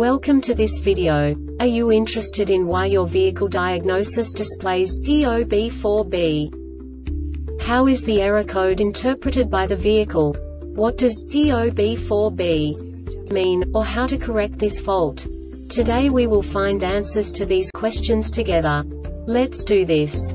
Welcome to this video. Are you interested in why your vehicle diagnosis displays P0B4B? How is the error code interpreted by the vehicle? What does P0B4B mean, or how to correct this fault? Today we will find answers to these questions together. Let's do this.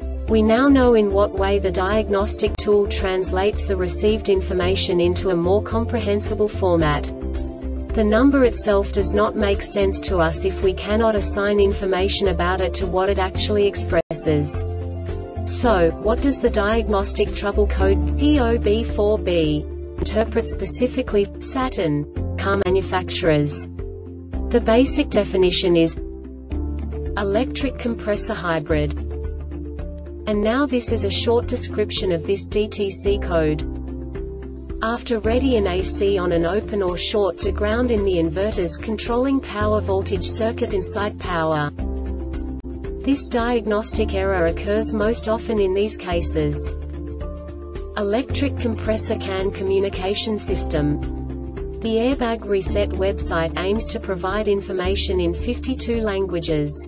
We now know in what way the diagnostic tool translates the received information into a more comprehensible format. The number itself does not make sense to us if we cannot assign information about it to what it actually expresses. So, what does the diagnostic trouble code P0B4B interpret specifically Saturn car manufacturers? The basic definition is electric compressor hybrid. And now this is a short description of this DTC code. After ready an AC on an open or short to ground in the inverters controlling power voltage circuit inside power. This diagnostic error occurs most often in these cases. Electric compressor CAN communication system. The Airbag Reset website aims to provide information in 52 languages.